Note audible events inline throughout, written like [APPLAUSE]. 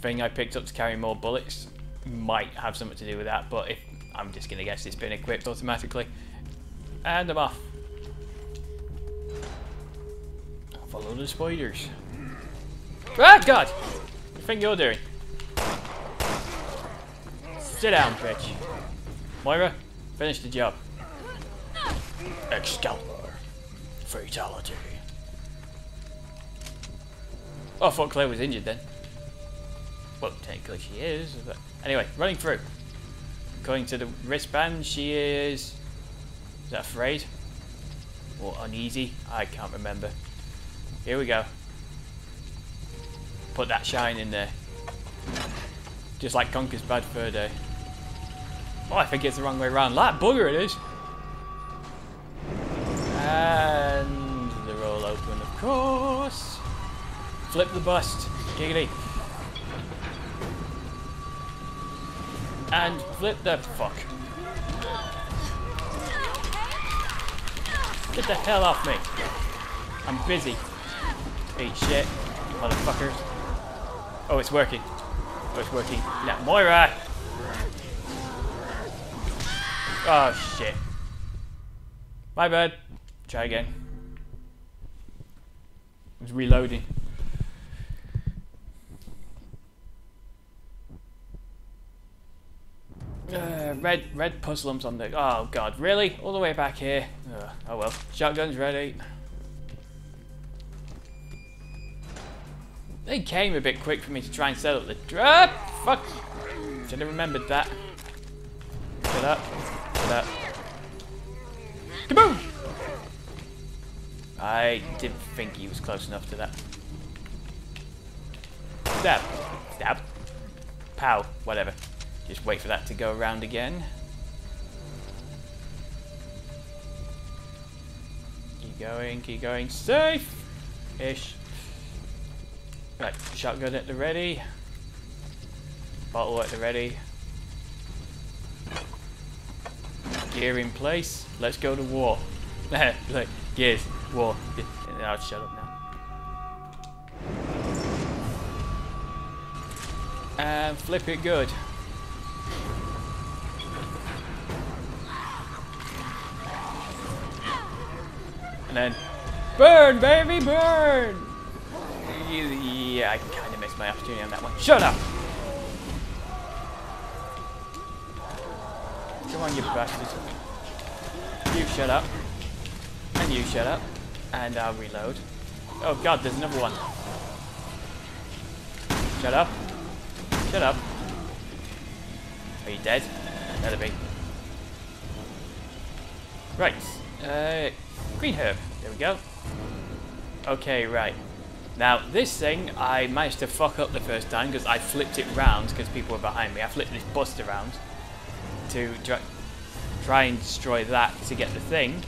thing I picked up to carry more bullets might have something to do with that, but if I'm just gonna guess it's been equipped automatically. And I'm off. Follow the spiders. Ah god! You think you're doing? Sit down, bitch. Moira, finish the job. Excalibur. Fatality. Oh, I thought Claire was injured then. Well, technically she is, but anyway, running through. According to the wristband, she is... Is that afraid? Or uneasy? I can't remember. Here we go. Put that shine in there. Just like Conker's Bad Fur Day. Oh, I think it's the wrong way around. That bugger it is. And they're all open, of course. Flip the bust. Giggity. And flip the fuck. Get the hell off me. I'm busy. Eat shit, motherfuckers. Oh, it's working. Oh, it's working. Now, Moira! Oh, shit. My bad. Try again. It's reloading. Uh, red red puzzlums on the. Oh god, really? All the way back here. Ugh, oh well. Shotguns ready. They came a bit quick for me to try and set up the drop. Fuck. Should have remembered that. Shut up. Shut up. Kaboom! I didn't think he was close enough to that. Stab. Stab. Pow. Whatever. Just wait for that to go around again. Keep going, keep going. Safe! Ish. Right, shotgun at the ready. Bottle at the ready. Gear in place. Let's go to war. [LAUGHS] like, gears, war. I'll shut up now. And flip it good. And then, burn, baby, burn! Yeah, I kind of missed my opportunity on that one. Shut up! Come on, you bastards. You shut up. And you shut up. And I'll reload. Oh god, there's another one. Shut up. Shut up. Are you dead? Better be. Right. Uh, green herb. There we go. Okay, right. Now, this thing, I managed to fuck up the first time because I flipped it round because people were behind me. I flipped this bust around to try and destroy that to get the thing,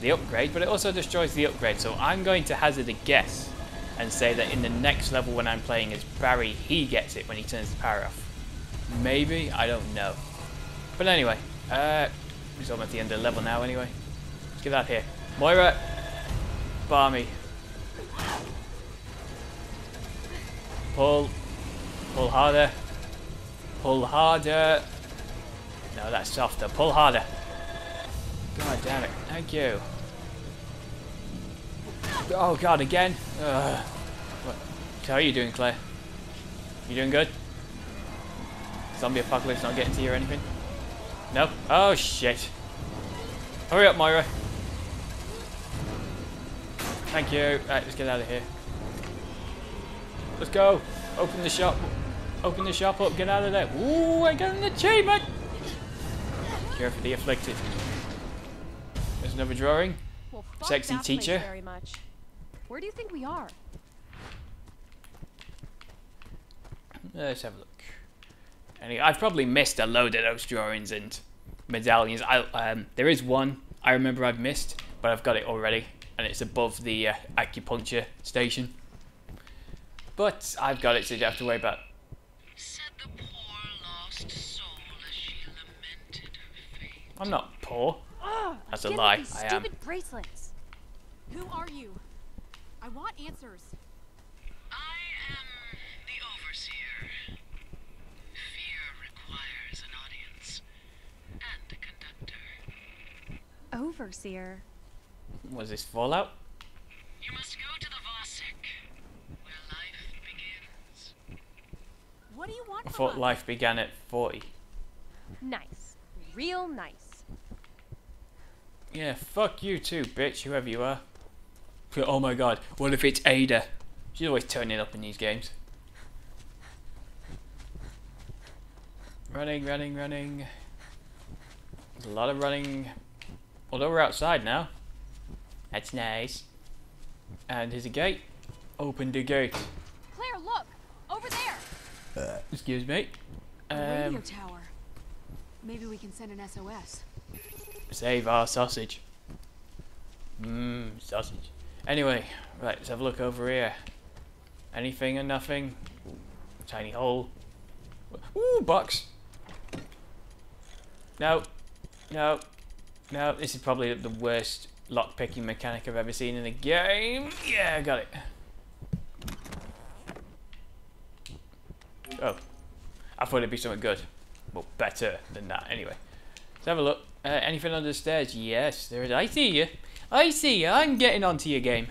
the upgrade, but it also destroys the upgrade. So I'm going to hazard a guess and say that in the next level when I'm playing as Barry, he gets it when he turns the power off. Maybe? I don't know. But anyway, uh, we're almost the end of the level now anyway. Let's get out here. Moira, Barmy. Pull. Pull harder. Pull harder. No, that's softer. Pull harder. God damn it. Thank you. Oh god, again? Ugh. What? How are you doing, Claire? You doing good? Zombie apocalypse not getting to you or anything? No? Oh shit. Hurry up, Moira. Thank you. Right, let's get out of here. Let's go. Open the shop. Open the shop up. Get out of there. Ooh, I got an achievement. Care for the afflicted. There's another drawing. Well, Sexy teacher. Very much. Where do you think we are? Let's have a look. Anyway, I've probably missed a load of those drawings and medallions. I, um, there is one I remember I've missed, but I've got it already, and it's above the uh, acupuncture station. But I've got it, so you don't have to worry about. I'm not poor. Ah, That's a lie. I am. Bracelets. Who are you? I want answers. I am the overseer. Fear requires an audience and a conductor. Overseer. Was this Fallout? You must go to the Vosik, where life begins. What do you want I from thought us? life began at 40. Nice. Real nice. Yeah, fuck you too, bitch, whoever you are. [LAUGHS] Oh my god, what if it's Ada? She's always turning up in these games. Running, running, running. There's a lot of running. Although we're outside now. That's nice. And there's a gate. Open the gate. Claire, look! Over there! Excuse me. A radio Um, tower. Maybe we can send an SOS. save our sausage. Mmm, sausage. Anyway, right, let's have a look over here. Anything and nothing. Ooh, tiny hole. Ooh, box. No. No. No, this is probably the worst lock-picking mechanic I've ever seen in a game. Yeah, got it. Oh. I thought it'd be something good. Well, better than that, anyway. Let's have a look. Uh, anything under the stairs? Yes, there is. I see you. I see you. I'm getting onto your game.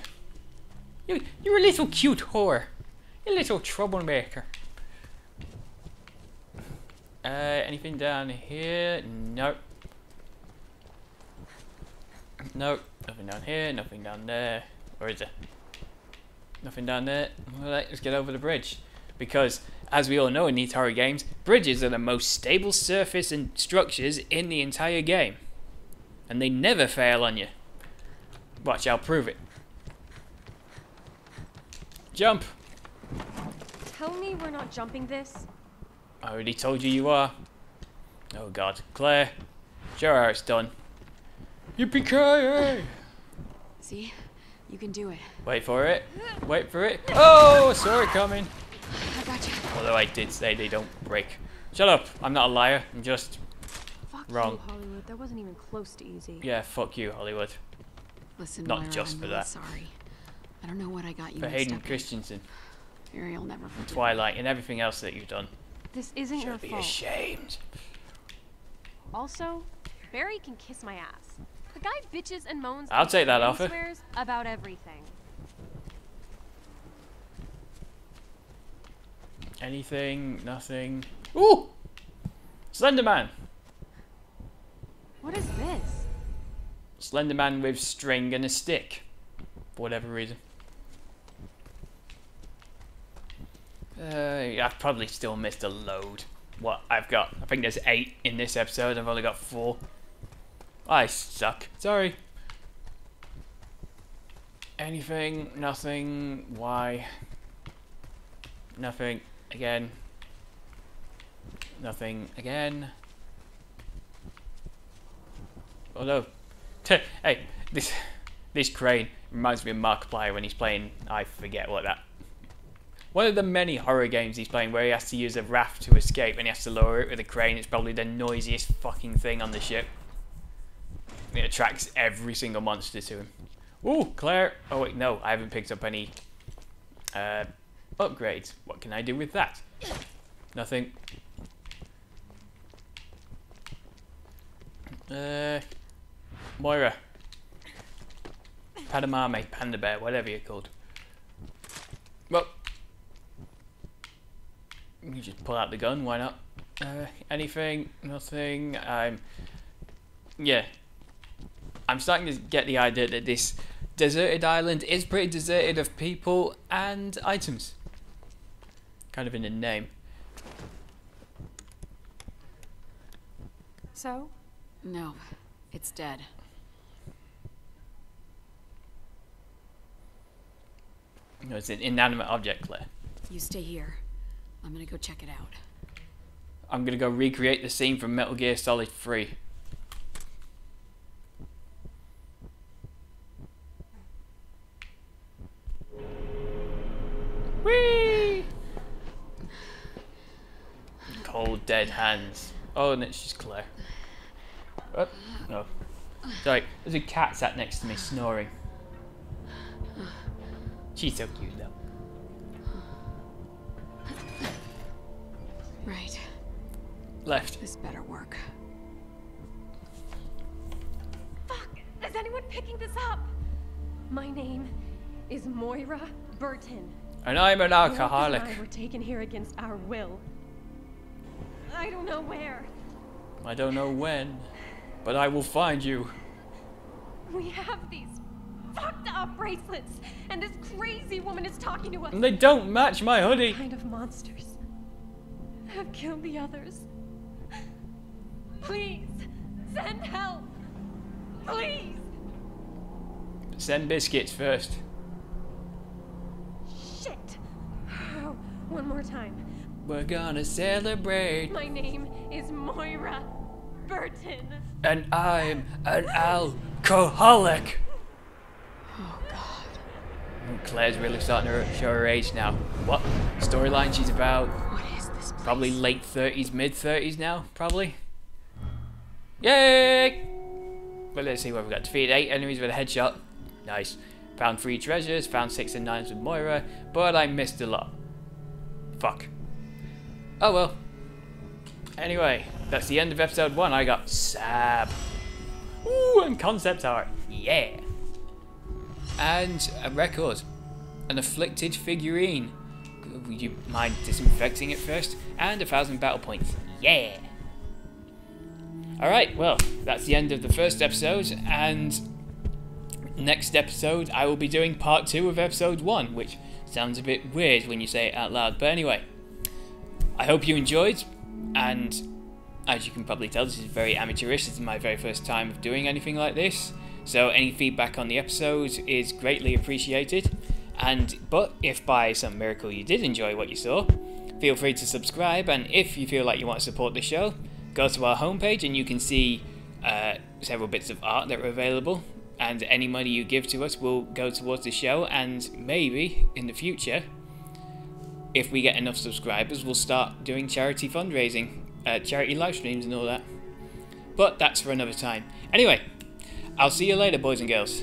You, you're a little cute whore. You're a little troublemaker. Uh, anything down here? Nope. Nope. Nothing down here. Nothing down there. Where is it? Nothing down there. Alright, let's get over the bridge. Because, as we all know in these horror games, bridges are the most stable surface and structures in the entire game. And they never fail on you. Watch, I'll prove it. Jump! Tell me we're not jumping this. I already told you you are. Oh god. Claire. Sure how it's done. Yippee-ki-yay! See? You can do it. Wait for it. [GASPS] Wait for it. Oh, I saw it coming. I got you. Although I did say they don't break. Shut up. I'm not a liar. I'm just... Fuck Wrong. you, Hollywood. That wasn't even close to easy. Yeah, fuck you, Hollywood. Listen, Not Moira, just I'm for really that. sorry. I don't know what I got you For mixed Hayden. Christensen, Harry will never forgive. Twilight, and everything else that you've done. This isn't your Should be fault. ashamed. Also, Barry can kiss my ass. The guy bitches and moans. I'll and take that swears offer. swears about everything. Anything, nothing. Ooh! Slenderman! What is this? Slenderman with string and a stick. For whatever reason. Uh, I've probably still missed a load. What I've got, I think there's eight in this episode. I've only got four. I suck. Sorry. Anything? Nothing? Why? Nothing. Again. Nothing. Again. Although, [LAUGHS] hey, this this crane reminds me of Markiplier when he's playing I forget what that. One of the many horror games he's playing where he has to use a raft to escape and he has to lower it with a crane. It's probably the noisiest fucking thing on the ship. It attracts every single monster to him. Ooh, Claire. Oh wait, no, I haven't picked up any uh, upgrades. What can I do with that? Nothing. Uh, Moira. Padamame, Panda Bear, whatever you're called. Well, you just pull out the gun, why not? Uh, anything, nothing. I'm, yeah. I'm starting to get the idea that this deserted island is pretty deserted of people and items. Kind of in the name. So, No, it's dead. No, it's an inanimate object, Claire. You stay here. I'm gonna go check it out. I'm gonna go recreate the scene from Metal Gear Solid 3. Dead hands. Oh, and it's just Claire. What? No. Sorry, there's a cat sat next to me snoring. She's so cute though. Right. Left. This better work. Fuck! Is anyone picking this up? My name is Moira Burton. And I'm an alcoholic. and I were taken here against our will. I don't know where. I don't know when, but I will find you. We have these fucked up bracelets, and this crazy woman is talking to us. And they don't match my hoodie. kind of monsters have killed the others. Please, send help. Please. Send biscuits first. Shit. Oh, [SIGHS] one more time. We're gonna celebrate. My name is Moira Burton. And I'm an alcoholic. Oh god. Claire's really starting to show her age now. What storyline she's about? What is this place? Probably late 30s, mid 30s now, probably. Yay! But let's see what we've got. Defeated 8 enemies with a headshot. Nice. Found 3 treasures, found 6 and 9s with Moira, but I missed a lot. Fuck. Oh well. Anyway, that's the end of episode 1. I got Sab. Ooh, and concept art. Yeah. And a record. An afflicted figurine. Would you mind disinfecting it first? And a thousand battle points. Yeah. Alright, well, that's the end of the first episode, and next episode I will be doing part two of episode one, which sounds a bit weird when you say it out loud. But anyway, I hope you enjoyed, and as you can probably tell, this is very amateurish. This is my very first time of doing anything like this. So any feedback on the episodes is greatly appreciated. And but if by some miracle you did enjoy what you saw, feel free to subscribe. And if you feel like you want to support the show, go to our homepage and you can see uh, several bits of art that are available. And any money you give to us will go towards the show. And maybe in the future, if we get enough subscribers, we'll start doing charity fundraising, uh, charity live streams, and all that. But that's for another time. Anyway, I'll see you later, boys and girls.